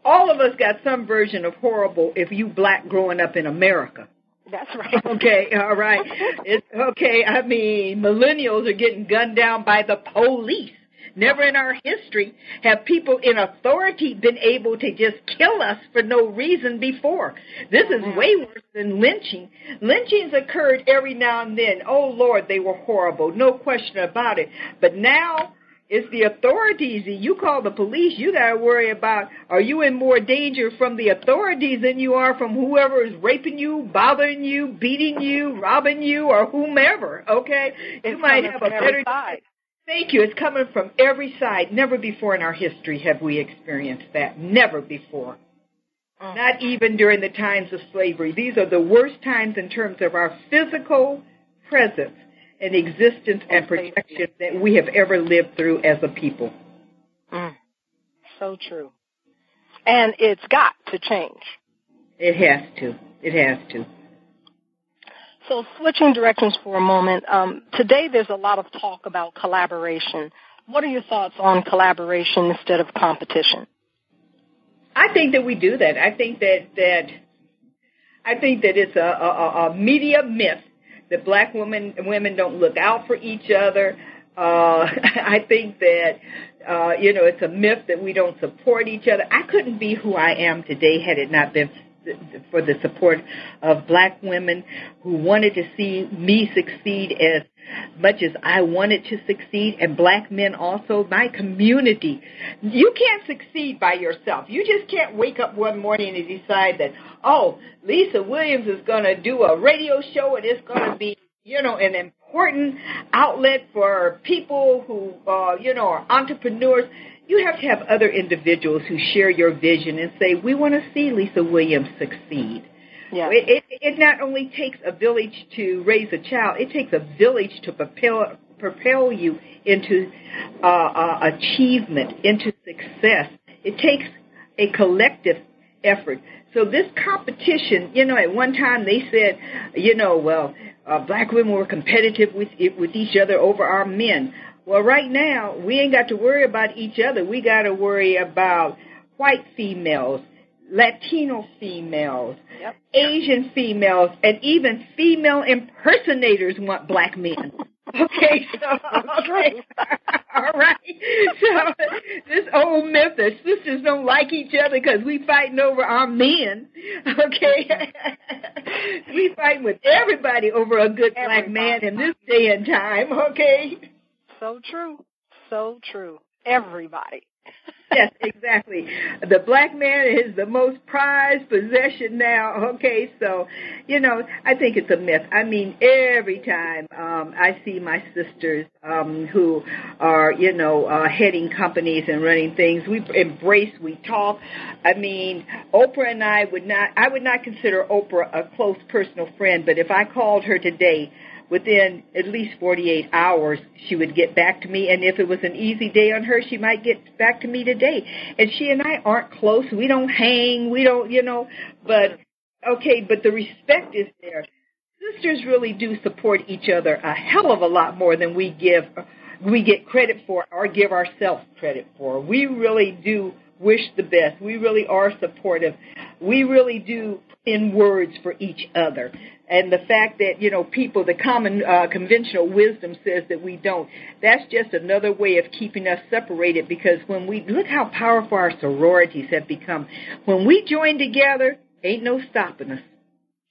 All of us got some version of horrible if you black growing up in America. That's right. Okay, all right. It's okay. I mean, millennials are getting gunned down by the police. Never in our history have people in authority been able to just kill us for no reason before. This is way worse than lynching. Lynchings occurred every now and then. Oh Lord, they were horrible. No question about it. But now it's the authorities. You call the police, you gotta worry about are you in more danger from the authorities than you are from whoever is raping you, bothering you, beating you, robbing you, or whomever. Okay, you It's might have a better side. Thank you. It's coming from every side. Never before in our history have we experienced that. Never before. Mm. Not even during the times of slavery. These are the worst times in terms of our physical presence and existence and protection that we have ever lived through as a people. Mm. So true. And it's got to change. It has to. It has to. So switching directions for a moment, um, today there's a lot of talk about collaboration. What are your thoughts on collaboration instead of competition? I think that we do that. I think that that I think that it's a, a, a media myth that black women women don't look out for each other. Uh, I think that uh, you know it's a myth that we don't support each other. I couldn't be who I am today had it not been for the support of black women who wanted to see me succeed as much as I wanted to succeed, and black men also, my community. You can't succeed by yourself. You just can't wake up one morning and decide that, oh, Lisa Williams is going to do a radio show and it's going to be, you know, an important outlet for people who, uh, you know, are entrepreneurs you have to have other individuals who share your vision and say, we want to see Lisa Williams succeed. Yeah. It, it, it not only takes a village to raise a child, it takes a village to propel, propel you into uh, uh, achievement, into success. It takes a collective effort. So this competition, you know, at one time they said, you know, well, uh, black women were competitive with with each other over our men. Well, right now, we ain't got to worry about each other. We got to worry about white females, Latino females, yep. Asian females, and even female impersonators want black men. Okay, so okay, all right. So this old myth that sisters don't like each other because we fighting over our men. Okay, we fighting with everybody over a good everybody. black man in this day and time. Okay so true. So true. Everybody. yes, exactly. The black man is the most prized possession now. Okay, so you know, I think it's a myth. I mean, every time um, I see my sisters um, who are, you know, uh, heading companies and running things, we embrace, we talk. I mean, Oprah and I would not, I would not consider Oprah a close personal friend, but if I called her today, within at least 48 hours she would get back to me and if it was an easy day on her she might get back to me today. And she and I aren't close. We don't hang. We don't you know but okay but the respect is there. Sisters really do support each other a hell of a lot more than we give we get credit for or give ourselves credit for. We really do wish the best. We really are supportive. We really do in words for each other and the fact that you know people the common uh, conventional wisdom says that we don't that's just another way of keeping us separated because when we look how powerful our sororities have become when we join together ain't no stopping us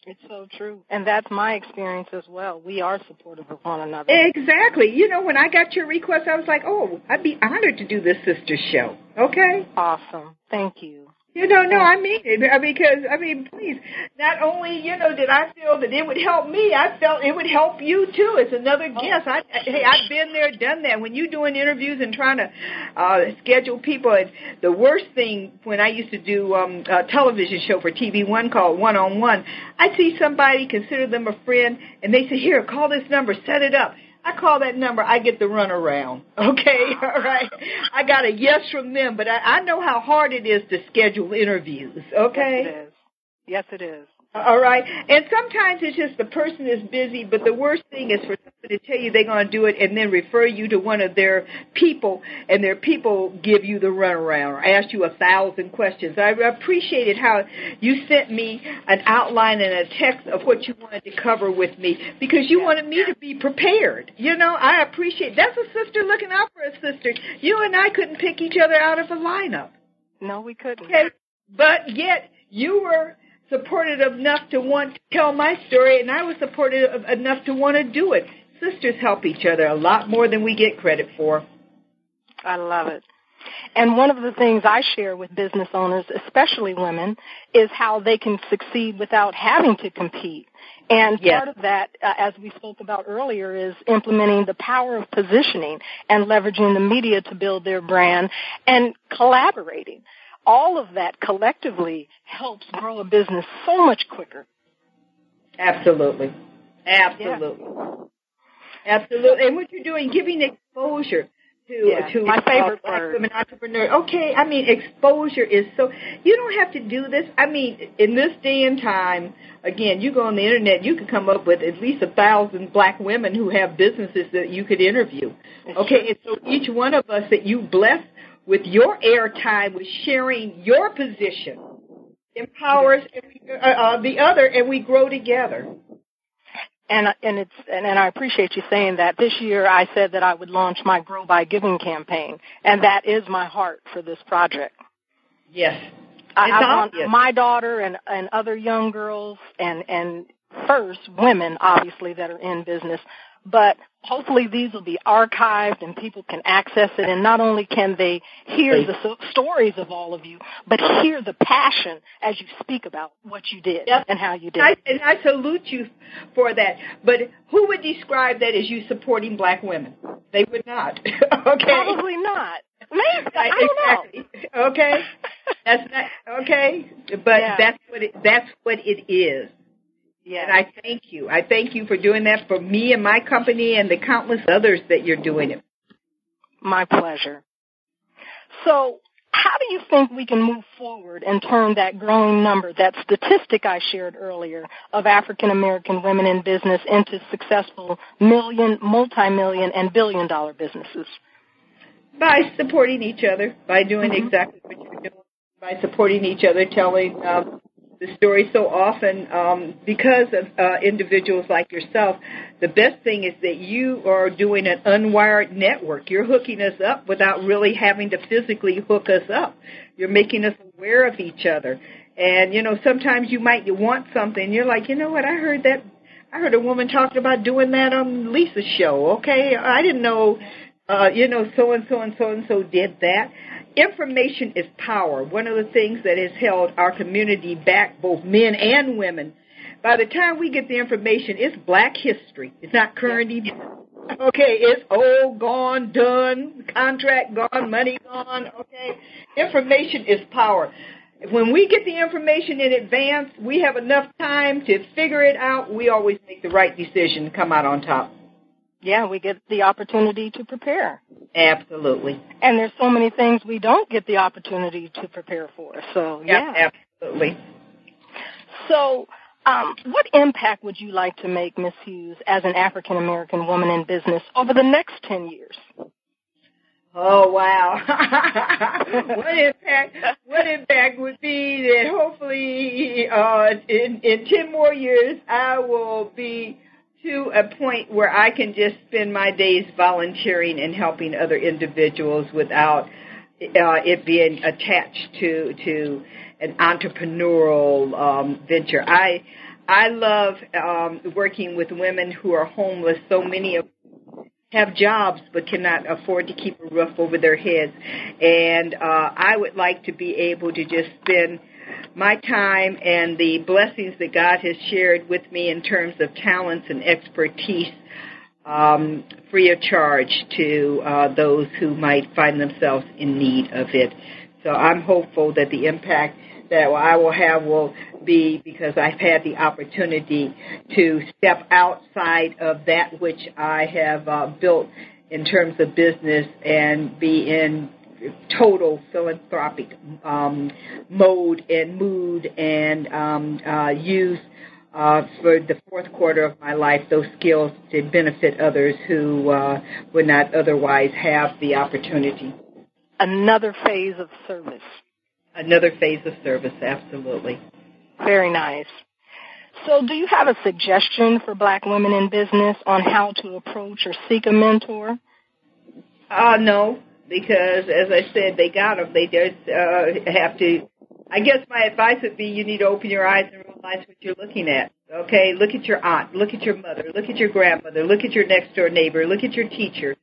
it's so true. And that's my experience as well. We are supportive of one another. Exactly. You know, when I got your request, I was like, oh, I'd be honored to do this sister show. Okay? Awesome. Thank you. You know, no, I mean it because I mean, please. Not only you know did I feel that it would help me, I felt it would help you too. It's another oh. guest. I, hey, I've been there, done that. When you're doing interviews and trying to uh, schedule people, and the worst thing when I used to do um, a television show for TV One called One on One, I'd see somebody consider them a friend, and they say, "Here, call this number, set it up." I call that number, I get the runaround. Okay, all right. I got a yes from them, but I, I know how hard it is to schedule interviews. Okay. Yes, it is. Yes, it is. All right. And sometimes it's just the person is busy, but the worst thing is for somebody to tell you they're going to do it and then refer you to one of their people, and their people give you the runaround or ask you a thousand questions. I appreciated how you sent me an outline and a text of what you wanted to cover with me because you wanted me to be prepared. You know, I appreciate that's a sister looking out for a sister. You and I couldn't pick each other out of a lineup. No, we couldn't. Okay. But yet you were supported enough to want to tell my story, and I was supported enough to want to do it. Sisters help each other a lot more than we get credit for. I love it. And one of the things I share with business owners, especially women, is how they can succeed without having to compete. And yes. part of that, uh, as we spoke about earlier, is implementing the power of positioning and leveraging the media to build their brand and collaborating. All of that collectively helps grow a business so much quicker. Absolutely. Absolutely. Yeah. Absolutely. And what you're doing, giving exposure to yeah, to my favorite uh, word. women entrepreneurs. Okay, I mean exposure is so you don't have to do this. I mean, in this day and time, again, you go on the internet, you can come up with at least a thousand black women who have businesses that you could interview. Okay, and so each one of us that you bless with your airtime with sharing your position empowers uh, uh, the other, and we grow together and and it's and, and I appreciate you saying that. This year, I said that I would launch my Grow by Giving campaign, and that is my heart for this project. Yes, I, I want my daughter and and other young girls and and first women, obviously, that are in business, but hopefully these will be archived and people can access it and not only can they hear the so- stories of all of you but hear the passion as you speak about what you did yep. and how you did I, and I salute you for that but who would describe that as you supporting black women they would not okay probably not Maybe. I don't exactly. know. Okay. That's not okay, but yeah. that's what it, that's what it is. Yeah. And I thank you. I thank you for doing that for me and my company and the countless others that you're doing it. My pleasure. So, how do you think we can move forward and turn that growing number, that statistic I shared earlier of African American women in business into successful million, multi-million, and billion dollar businesses? By supporting each other, by doing mm-hmm. exactly what you're doing, by supporting each other, telling um, the story so often um, because of uh, individuals like yourself. The best thing is that you are doing an unwired network. You're hooking us up without really having to physically hook us up. You're making us aware of each other. And you know, sometimes you might want something. You're like, you know what? I heard that. I heard a woman talking about doing that on Lisa's show. Okay, I didn't know. Uh, you know, so and so and so and so did that information is power. One of the things that has held our community back, both men and women. By the time we get the information, it's black history. It's not current events. Okay, it's old, gone, done, contract gone, money gone. Okay, information is power. When we get the information in advance, we have enough time to figure it out. We always make the right decision to come out on top yeah, we get the opportunity to prepare. Absolutely. And there's so many things we don't get the opportunity to prepare for. So yeah, yeah. absolutely. So, um, what impact would you like to make, Miss Hughes, as an African American woman in business over the next ten years? Oh wow! what impact? What impact would be that hopefully uh, in in ten more years I will be to a point where I can just spend my days volunteering and helping other individuals without uh, it being attached to to an entrepreneurial um, venture. I I love um, working with women who are homeless. So many of have jobs but cannot afford to keep a roof over their heads, and uh, I would like to be able to just spend my time and the blessings that God has shared with me in terms of talents and expertise um, free of charge to uh, those who might find themselves in need of it. So I'm hopeful that the impact that I will have will be because I've had the opportunity to step outside of that which I have uh, built in terms of business and be in total philanthropic um, mode and mood and um, uh, use uh, for the fourth quarter of my life those skills to benefit others who uh, would not otherwise have the opportunity. Another phase of service. Another phase of service, absolutely. Very nice. So, do you have a suggestion for black women in business on how to approach or seek a mentor? Uh, no, because as I said, they got them. They just uh, have to. I guess my advice would be you need to open your eyes and realize what you're looking at. Okay, look at your aunt, look at your mother, look at your grandmother, look at your next door neighbor, look at your teacher.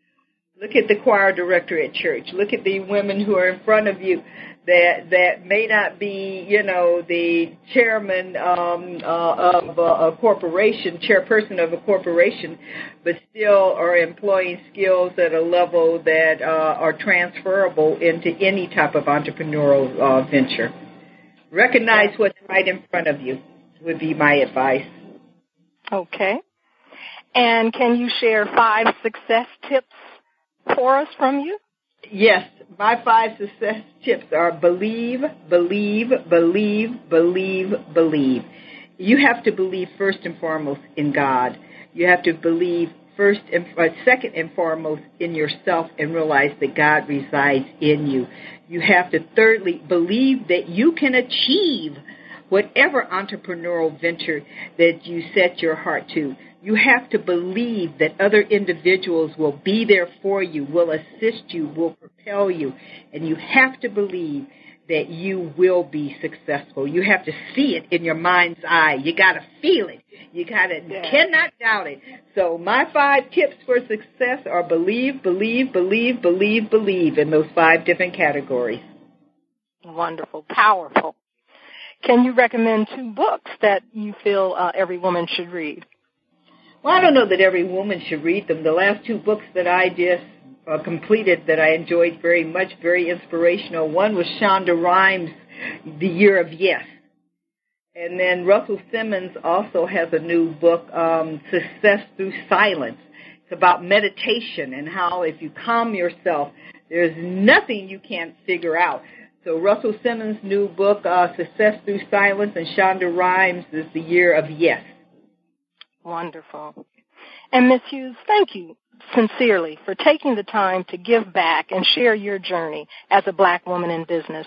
Look at the choir director at church. Look at the women who are in front of you that that may not be, you know, the chairman um, uh, of a, a corporation, chairperson of a corporation, but still are employing skills at a level that uh, are transferable into any type of entrepreneurial uh, venture. Recognize what's right in front of you would be my advice. Okay. And can you share five success tips for us from you? Yes, my five success tips are believe, believe, believe, believe, believe. You have to believe first and foremost in God. You have to believe first and uh, second and foremost in yourself and realize that God resides in you. You have to thirdly believe that you can achieve whatever entrepreneurial venture that you set your heart to. You have to believe that other individuals will be there for you, will assist you, will propel you, and you have to believe that you will be successful. You have to see it in your mind's eye. You got to feel it. You got to yeah. cannot doubt it. So my five tips for success are believe, believe, believe, believe, believe in those five different categories. Wonderful, powerful. Can you recommend two books that you feel uh, every woman should read? Well, I don't know that every woman should read them. The last two books that I just uh, completed that I enjoyed very much, very inspirational. One was Shonda Rhimes' The Year of Yes. And then Russell Simmons also has a new book, um, Success Through Silence. It's about meditation and how if you calm yourself, there's nothing you can't figure out. So Russell Simmons' new book, uh, Success Through Silence, and Shonda Rhimes is The Year of Yes. Wonderful. And Ms. Hughes, thank you sincerely for taking the time to give back and share your journey as a black woman in business.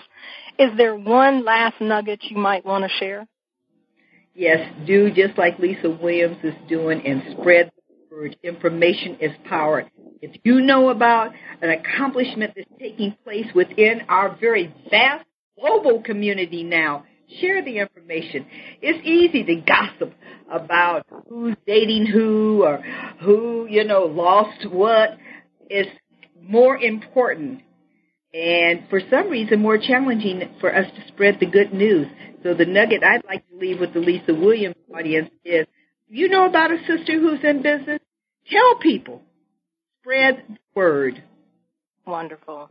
Is there one last nugget you might want to share? Yes, do just like Lisa Williams is doing and spread the word. Information is power. If you know about an accomplishment that's taking place within our very vast global community now, share the information. It's easy to gossip about who's dating who or who, you know, lost what. It's more important and for some reason more challenging for us to spread the good news. So the nugget I'd like to leave with the Lisa Williams audience is, you know about a sister who's in business? Tell people. Spread the word. Wonderful.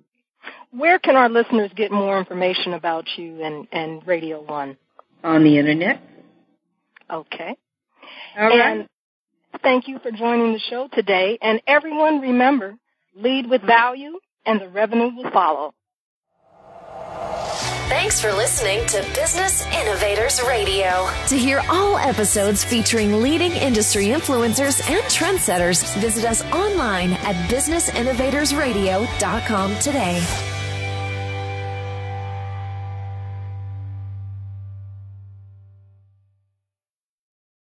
Where can our listeners get more information about you and, and Radio One? On the internet. Okay. All and thank you for joining the show today. And everyone remember, lead with value and the revenue will follow. Thanks for listening to Business Innovators Radio. To hear all episodes featuring leading industry influencers and trendsetters, visit us online at businessinnovatorsradio.com today.